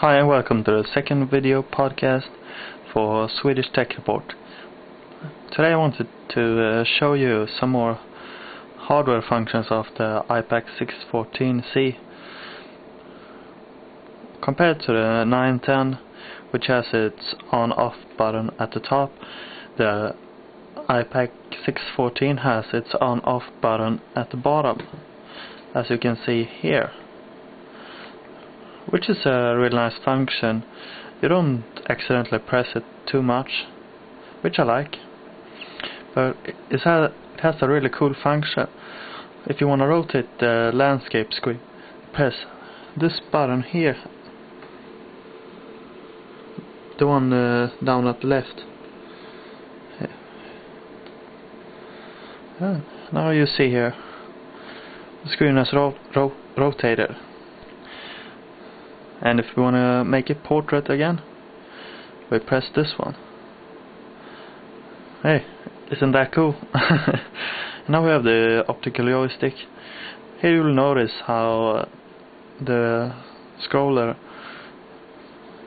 Hi and welcome to the second video podcast for Swedish Tech Report. Today I wanted to uh, show you some more hardware functions of the iPAQ 614C. Compared to the 910, which has its on-off button at the top, the iPAQ 614 has its on-off button at the bottom, as you can see here which is a really nice function. You don't accidentally press it too much, which I like. But it has a really cool function. If you want to rotate the landscape screen, press this button here, the one uh, down at the left. Yeah. now you see here, the screen has ro ro rotated and if we want to make it portrait again we press this one. Hey isn't that cool? Now we have the optical joystick. Here you'll notice how the scroller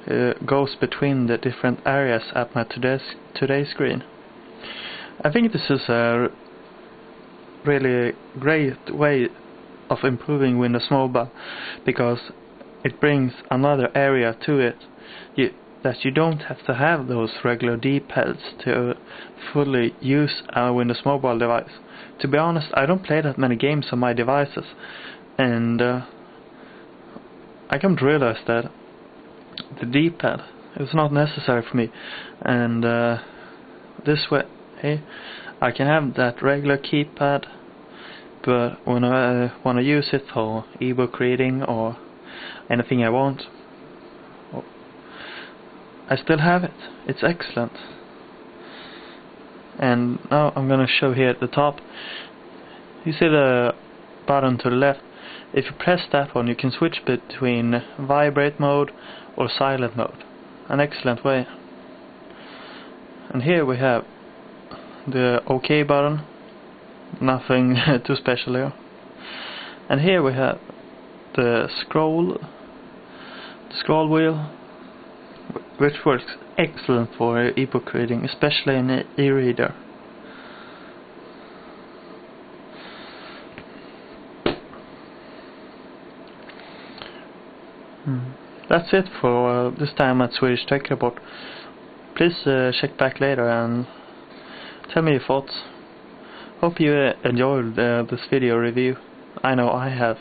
uh, goes between the different areas at my today's, today's screen. I think this is a really great way of improving Windows Mobile because it brings another area to it you, that you don't have to have those regular D-pads to fully use a Windows Mobile device. To be honest, I don't play that many games on my devices, and uh, I come to realize that the D-pad is not necessary for me, and uh, this way, hey, I can have that regular keypad, but when I want to use it for ebook reading or anything I want. I still have it. It's excellent. And now I'm gonna show here at the top. You see the button to the left. If you press that one, you can switch between vibrate mode or silent mode. An excellent way. And here we have the OK button. Nothing too special here. And here we have the scroll the scroll wheel which works excellent for ebook reading especially in e-reader. Hmm. that's it for uh, this time at Swedish Tech Report. Please uh, check back later and tell me your thoughts. Hope you uh, enjoyed uh, this video review. I know I have